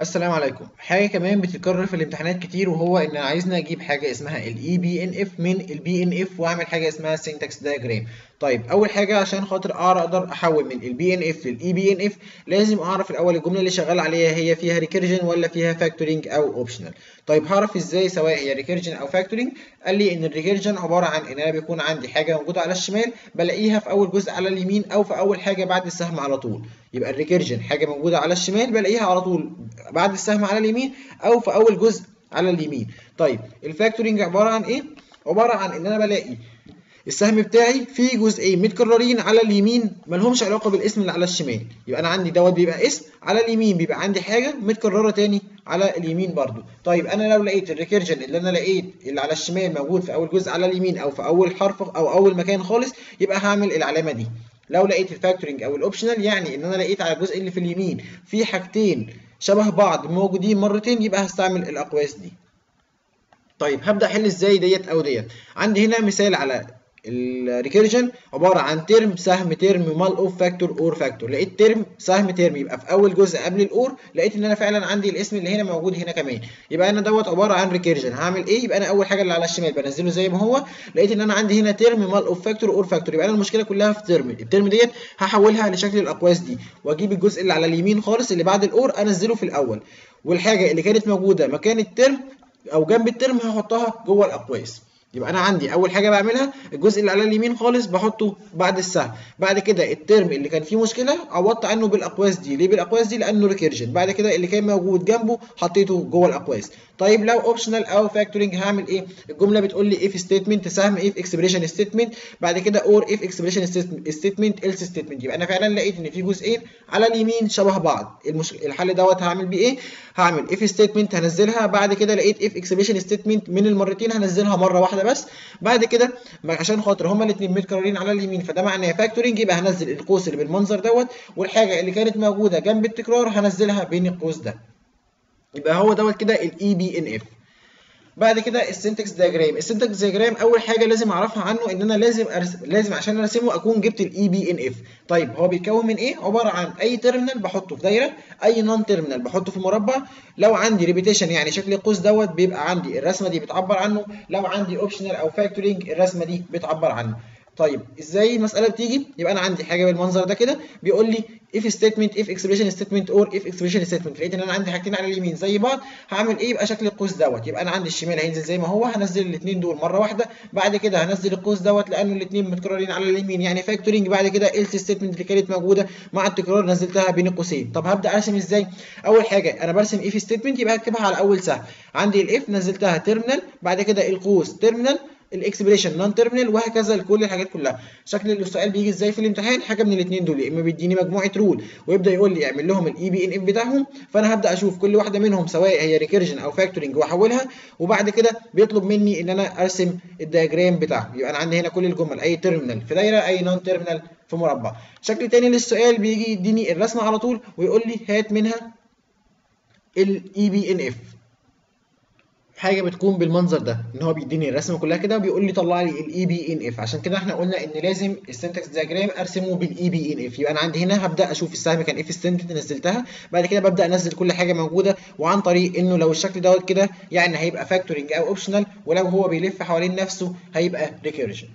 السلام عليكم. حاجة كمان بتتكرر في الامتحانات كتير وهو إن عايزنا أجيب حاجة اسمها ال EBNF من ال BNF وأعمل حاجة اسمها syntax diagram. طيب أول حاجة عشان خاطر أقدر أحول من ال BNF لل EBNF لازم أعرف الأول الجملة اللي شغال عليها هي فيها recursion ولا فيها factoring أو optional. طيب هعرف إزاي سواء هي recursion أو factoring قال لي إن ال recursion عبارة عن إن أنا بيكون عندي حاجة موجودة على الشمال بلاقيها في أول جزء على اليمين أو في أول حاجة بعد السهم على طول. يبقى ال recursion حاجة موجودة على الشمال بلاقيها على طول بعد السهم على اليمين أو في أول جزء على اليمين. طيب ال factoring عبارة عن إيه؟ عبارة عن إن أنا بلاقي السهم بتاعي فيه جزئين متكررين على اليمين مالهمش علاقة بالاسم اللي على الشمال. يبقى أنا عندي دوت بيبقى اسم على اليمين بيبقى عندي حاجة متكرره تاني على اليمين برضو. طيب أنا لو لقيت ال recursion اللي أنا لقيت اللي على الشمال موجود في أول جزء على اليمين أو في أول حرف أو أول مكان خالص يبقى هعمل العلامة دي. لو لقيت ال factoring أو ال optional يعني إن أنا لقيت على الجزء اللي في اليمين في حاجتين شبه بعض موجودين مرتين يبقى هستعمل الاقواس دي. طيب هبدأ احل إزاي ديت أو ديت؟ عندي هنا مثال على ال recursion عبارة عن term سهم term mulop factor or factor لقيت term سهم term يبقى في أول جزء قبل ال or لقيت إن أنا فعلا عندي الاسم اللي هنا موجود هنا كمان. يبقى أنا دوت عبارة عن recursion هعمل إيه؟ يبقى أنا أول حاجة اللي على الشمال بنزله زي ما هو. لقيت إن أنا عندي هنا term mulop factor or factor يبقى أنا المشكلة كلها في term ال term ديت هحولها لشكل الأقواس دي. وأجيب الجزء اللي على اليمين خالص اللي بعد ال or أنزله في الأول. والحاجة اللي كانت موجودة مكان ال term أو جنب ال term هحطها جوه الأقواس. يبقى أنا عندي أول حاجة بعملها الجزء اللي على اليمين خالص بحطه بعد السهم. بعد كده ال term اللي كان فيه مشكلة عوضت عنه بالأقواس دي. ليه بالأقواس دي؟ لأنه recursion بعد كده اللي كان موجود جنبه حطيته جوه الأقواس. طيب لو optional أو factoring هعمل إيه؟ الجملة بتقول لي if statement سهم if expression statement بعد كده or if expression statement else statement يبقى أنا فعلا لقيت إن في جزئين على اليمين شبه بعض. المش... الحل دوت هعمل بيه إيه؟ هعمل if statement هنزلها. بعد كده لقيت if expression statement من المرتين هنزلها مرة واحدة بس. بعد كده عشان خاطر هما الاثنين متكررين على اليمين فده معناه factoring يبقى هنزل القوس اللي بالمنظر دوت والحاجة اللي كانت موجودة جنب التكرار هنزلها بين القوس ده. يبقى هو دوت كده ال EBNF بعد كده ال syntax diagram ال syntax diagram أول حاجة لازم أعرفها عنه إن أنا لازم أرس... لازم عشان أرسمه أكون جبت ال EBNF طيب هو بيتكون من إيه؟ عبارة عن أي terminal بحطه في دايرة أي non-terminal بحطه في مربع. لو عندي repetition يعني شكل القوس دوت بيبقى عندي الرسمة دي بتعبر عنه. لو عندي optional أو factoring الرسمة دي بتعبر عنه. طيب إزاي المسألة بتيجي؟ يبقى أنا عندي حاجة بالمنظر ده كده بيقول لي if statement if expression statement or if expression statement. لقيت إن أنا عندي حاجتين على اليمين زي بعض هعمل إيه؟ يبقى شكل القوس دوت. يبقى أنا عندي الشمال هينزل زي ما هو هنزل الاثنين دول مرة واحدة بعد كده هنزل القوس دوت لأنه الاثنين متكررين على اليمين. يعني factoring بعد كده else statement اللي كانت موجودة مع التكرار نزلتها بين القوسين. طب هبدأ أرسم إزاي؟ أول حاجة أنا برسم if statement يبقى هكتبها على أول سهم. عندي ال if نزلتها terminal بعد كده القوس terminal ال expression non-terminal وهكذا لكل الحاجات كلها. شكل السؤال بيجي إزاي في الامتحان؟ حاجة من الاثنين دول يا إما بيديني مجموعة rule ويبدأ يقول لي اعمل لهم ال EBNF بتاعهم فأنا هبدأ أشوف كل واحدة منهم سواء هي recursion أو factoring وأحولها وبعد كده بيطلب مني إن أنا أرسم ال diagram بتاعهم. يبقى أنا عندي هنا كل الجمل أي terminal في دايرة أي non-terminal في مربع. شكل تاني للسؤال بيجي يديني الرسمة على طول ويقول لي هات منها ال EBNF حاجة بتكون بالمنظر ده إن هو بيديني الرسمه كلها كده وبيقول لي طلع لي ال EBNF عشان كده إحنا قلنا إن لازم ال syntax diagram أرسمه بال EBNF يبقى أنا عندي هنا هبدأ أشوف السهم كان if statement نزلتها بعد كده ببدأ أنزل كل حاجة موجودة وعن طريق إنه لو الشكل دوت كده يعني هيبقى factoring أو optional ولو هو بيلف حوالين نفسه هيبقى recursion